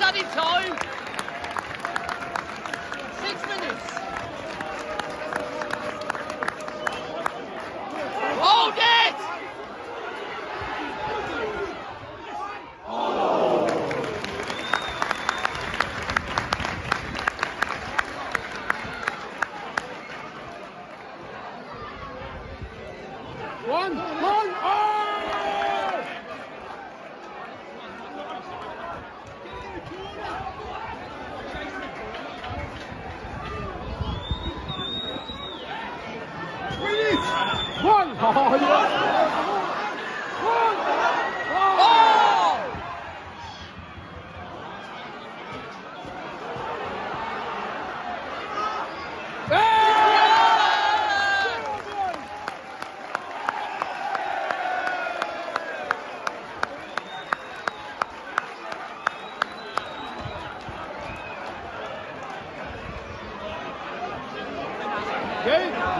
added time. Six minutes.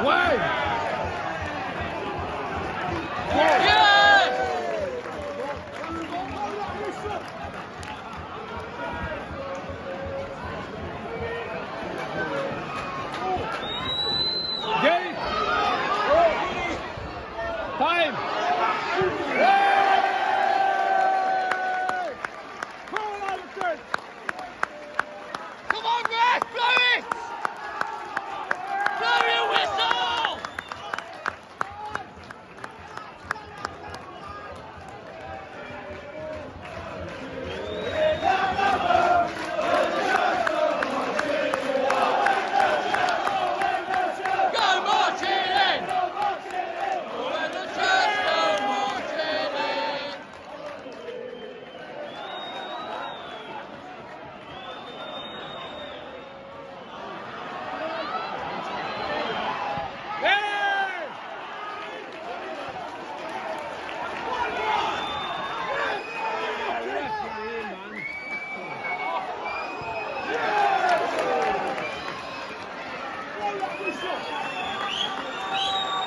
Why?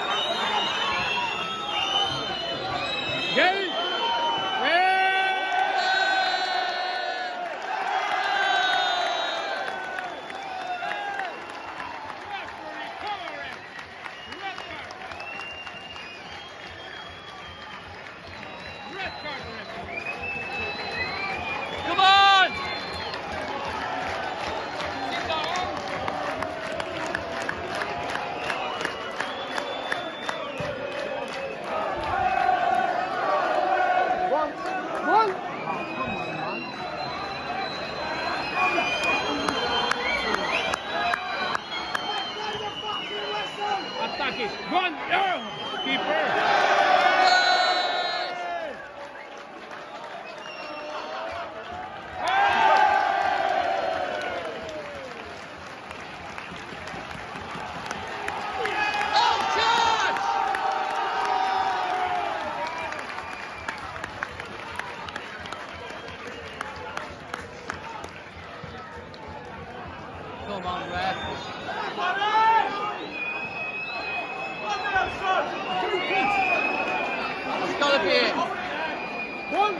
あ! One, oh, keeper. Come on, ref. It's gotta be it. One,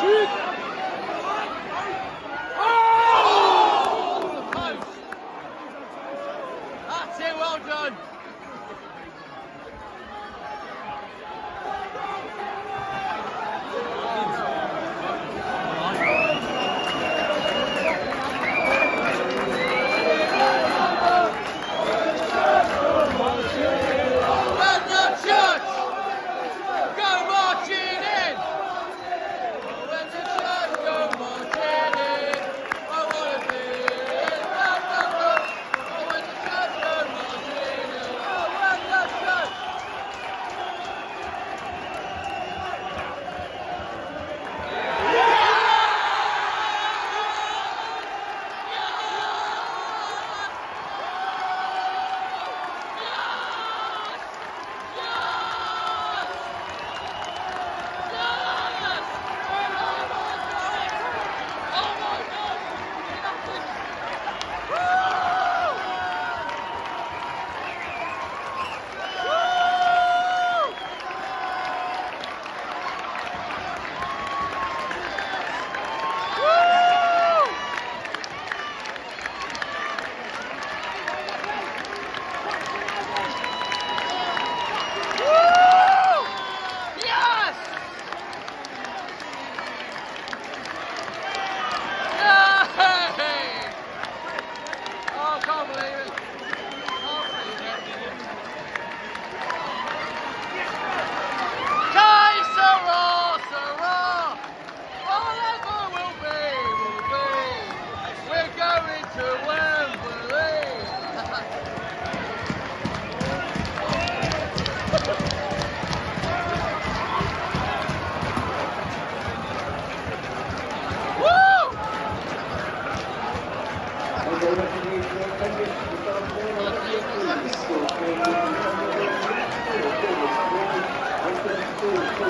shoot!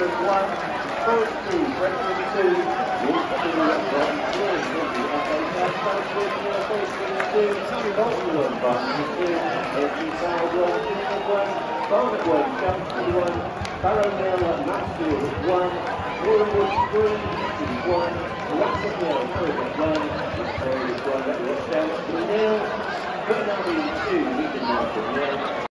Brentford 1, Forest 2, Brentford 2, Wolves 2, Brighton 3, Swansea FA Cup, Brentford 0, Forest 2, Bolton 1, Brighton 2, FC Town 1, Gillingham 1, Barnet 1, Chelmsford 1, Barrow Nil, Mansfield 1, Woolwich 3, City 1, Wrexham nil, Cardiff 1, Victoria 1, Rochdale 3 0, Burnley 2, Wigan United 0,